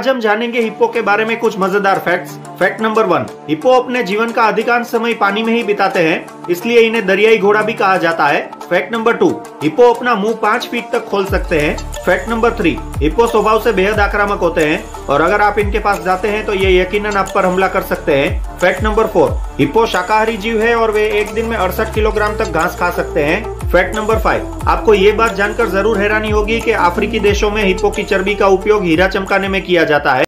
आज हम जानेंगे हिप्पो के बारे में कुछ मज़ेदार facts fact number one hippo अपने जीवन का अधिकांश समय पानी में ही बिताते हैं, इसलिए इन्हें दरियाई घोड़ा भी कहा जाता है। फैक्ट नंबर टू हिप्पो अपना मुँह पाँच फीट तक खोल सकते हैं। फैक्ट नंबर थ्री हिप्पो स्वभाव से बेहद आक्रामक होते हैं, और अगर आप इनके पास जाते हैं तो ये यकीनन आप पर हमला कर सकते हैं। फैक्ट नंबर फोर हिप्पो शाकाहारी जीव है और वे एक दिन में अड़सठ किलोग्राम तक घास खा सकते हैं। फैक्ट नंबर फाइव, आपको ये बात जानकर ज़रूर हैरानी होगी कि अफ्रीकी देशों में हिप्पो की चर्बी का उपयोग हीरा चमकाने में किया जाता है।